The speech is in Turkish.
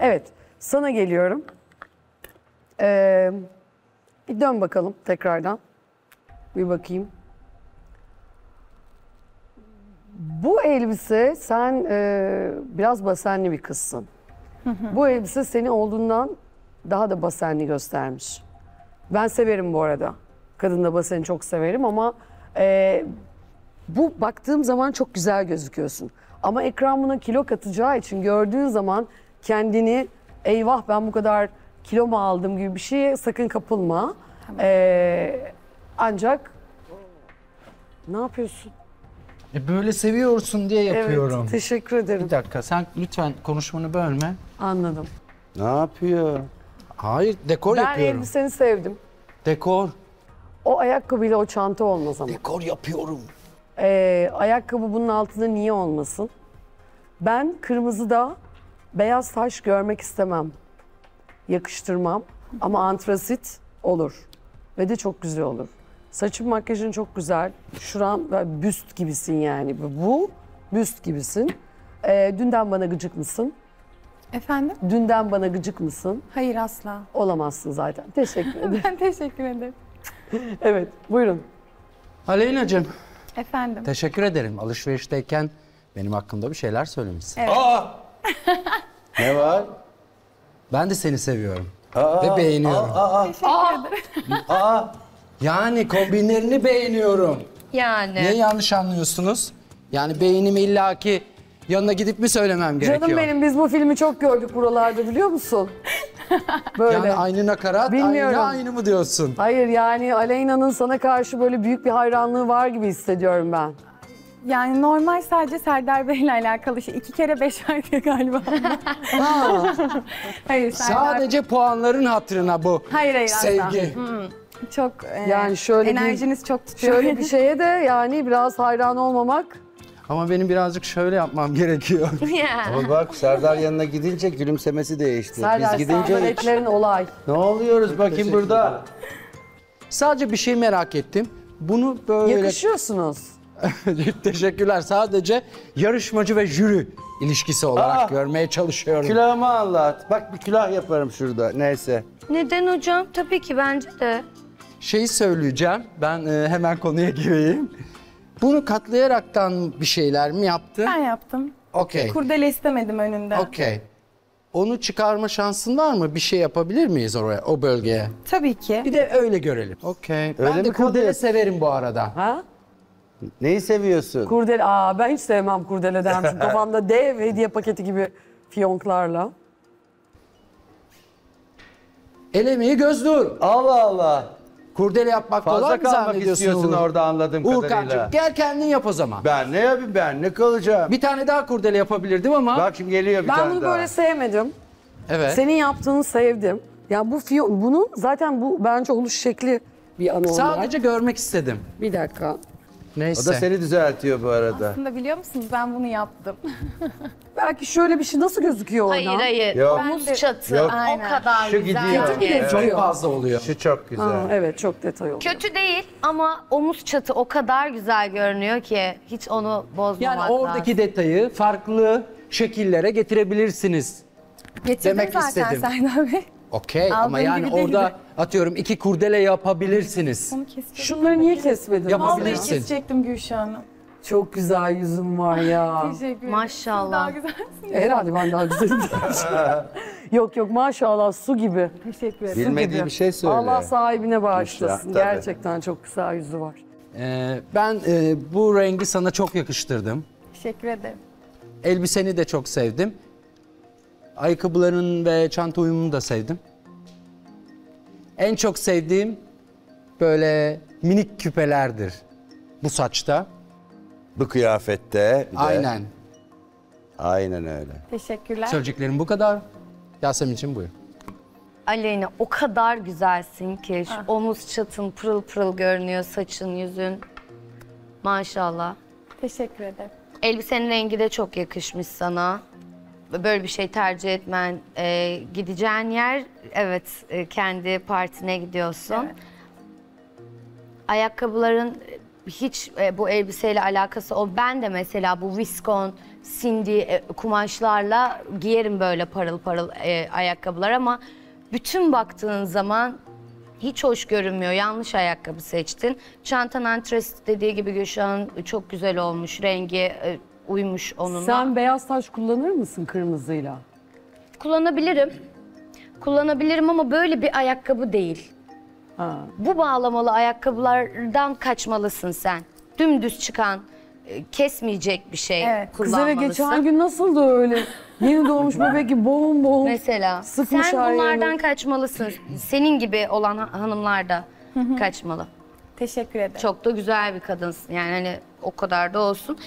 Evet, sana geliyorum. Ee, bir dön bakalım tekrardan. Bir bakayım. Bu elbise sen e, biraz basenli bir kızsın. Bu elbise seni olduğundan daha da basenli göstermiş. Ben severim bu arada. Kadında baseni çok severim ama e, bu baktığım zaman çok güzel gözüküyorsun. Ama ekran buna kilo katacağı için gördüğün zaman kendini eyvah ben bu kadar kilo mu aldım gibi bir şeye sakın kapılma. E, ancak ne yapıyorsun? E böyle seviyorsun diye yapıyorum. Evet, teşekkür ederim. Bir dakika sen lütfen konuşmanı bölme. Anladım. Ne yapıyor? Hayır dekor Ben yapıyorum. elbiseni sevdim. Dekor. O ayakkabıyla o çanta olmaz ama. Dekor yapıyorum. Ee, ayakkabı bunun altında niye olmasın? Ben kırmızıda beyaz taş görmek istemem. Yakıştırmam. Ama antrasit olur. Ve de çok güzel olur. Saçın makyajın çok güzel. Şuran böyle büst gibisin yani. Bu büst gibisin. Ee, dünden bana gıcık mısın? Efendim? Dünden bana gıcık mısın? Hayır asla. Olamazsın zaten. Teşekkür ederim. Ben teşekkür ederim. evet, buyurun. Aleyna'cığım Efendim? teşekkür ederim. Alışverişteyken benim hakkımda bir şeyler söylemişsin. Evet. Ne var? Ben de seni seviyorum. Ve beğeniyorum. Yani kombinlerini beğeniyorum. Yani. Niye yanlış anlıyorsunuz? Yani beğenimi illaki yanına gidip mi söylemem gerekiyor? Canım benim biz bu filmi çok gördük buralarda biliyor musun? Böyle. Yani aynı nakarat, Bilmiyorum. aynı aynı mı diyorsun? Hayır yani Aleyna'nın sana karşı böyle büyük bir hayranlığı var gibi hissediyorum ben. Yani normal sadece Serdar Bey'le alakalı şey. İki kere beş verdi galiba. hayır Serdar Sadece puanların hatırına bu Hayır, hayır, asla. sevgi. çok e, Yani şöyle bir- enerjiniz çok tutuyor. Şöyle bir şeye de yani biraz hayran olmamak. Ama benim birazcık şöyle yapmam gerekiyor. Ama bak Serdar yanına gidince gülümsemesi değişti. Serdar Biz gidince Serdar etlerin olay. ne oluyoruz bakayım burada? Sadece bir şey merak ettim. Bunu böyle... Yakışıyorsunuz. Teşekkürler. Sadece yarışmacı ve jüri ilişkisi olarak Aa! görmeye çalışıyorum. Külahımı anlat. Bak bir külah yaparım şurada. Neyse. Neden hocam? Tabii ki bence de. Şeyi söyleyeceğim. Ben e, hemen konuya gireyim. Bunu katlayaraktan bir şeyler mi yaptın? Ben yaptım. Okey. Kurdele istemedim önünde. Okey. Onu çıkarma şansın var mı? Bir şey yapabilir miyiz oraya, o bölgeye? Tabii ki. Bir de öyle görelim. Okey. Ben de kalıyor? kurdele severim bu arada. Ha? Neyi seviyorsun? Kurdele, aa ben hiç sevmem kurdele dermişim. Kafamda dev hediye paketi gibi fiyonklarla. El emeği göz dur. Allah Allah. Kurdele yapmak kolay Fazla mı kalmak zannediyorsun istiyorsun Uğur? orada anladığım kadarıyla. Uğurkancığım gel kendin yap o zaman. Ben ne yapayım ben? Ne kalacağım? Bir tane daha kurdele yapabilirdim ama. Bak şimdi geliyor bir Ben tane bunu daha. böyle sevmedim. Evet. Senin yaptığını sevdim. Ya bu fiyon, bunun zaten bu bence oluş şekli bir anormal. Sadece görmek istedim. Bir dakika. Neyse. O da seni düzeltiyor bu arada. Aslında biliyor musunuz ben bunu yaptım. Belki şöyle bir şey nasıl gözüküyor Hayır oradan? hayır. Yok. Omuz çatı Yok. o kadar Şu güzel. gidiyor. Kötü Çok fazla oluyor. Şu çok güzel. Ha, evet çok detay oldu. Kötü değil ama omuz çatı o kadar güzel görünüyor ki hiç onu bozmamak Yani lazım. oradaki detayı farklı şekillere getirebilirsiniz. Getirdim Demek zaten istedim. Serdar Bey. Okey ama Aldığım yani gibi değil orada atıyorum iki kurdele yapabilirsiniz. Şunları niye kesmedin? Yapabilirsin. Vallahi Bilirsin. kesecektim Gülşah Hanım. Çok güzel yüzüm var ya. Teşekkür ederim. Maşallah. Daha güzelsiniz. Herhalde ben daha güzelim. yok yok maşallah su gibi. Teşekkür ederim. Bilmediği bir şey söyle. Allah sahibine bağışlasın. Tabii. Gerçekten çok güzel yüzü var. Ee, ben e, bu rengi sana çok yakıştırdım. Teşekkür ederim. Elbiseni de çok sevdim. Ayakkabıların ve çanta uyumunu da sevdim. En çok sevdiğim böyle minik küpelerdir bu saçta. Bu kıyafette. bir de- Aynen. Aynen öyle. Teşekkürler. Söyleyeceklerim bu kadar. Yasemin'cim buyur. Aleyna o kadar güzelsin ki şu omuz çatın pırıl pırıl görünüyor saçın yüzün. Maşallah. Teşekkür ederim. Elbisenin rengi de çok yakışmış sana. Böyle bir şey tercih etmen, e, gideceğin yer evet e, kendi partine gidiyorsun. Evet. Ayakkabıların hiç e, bu elbiseyle alakası o. Ben de mesela bu viskon sindiği e, kumaşlarla giyerim böyle parıl parıl e, ayakkabılar ama bütün baktığın zaman hiç hoş görünmüyor. Yanlış ayakkabı seçtin. Çantan antres dediği gibi Gülşah'ın çok güzel olmuş. Rengi e, uymuş onunla. Sen beyaz taş kullanır mısın kırmızıyla? Kullanabilirim. Kullanabilirim ama böyle bir ayakkabı değil. Ha. Bu bağlamalı ayakkabılardan kaçmalısın sen. Dümdüz çıkan, e, kesmeyecek bir şey Evet. Kız eve kullanmalısın. geçen gün nasıldı öyle? Yeni doğmuş bebek gibi boğum boğum. Mesela Sıkmış sen bunlardan yerini. kaçmalısın. Senin gibi olan ha- hanımlar da kaçmalı. Teşekkür ederim. Çok da güzel bir kadınsın. Yani hani o kadar da olsun.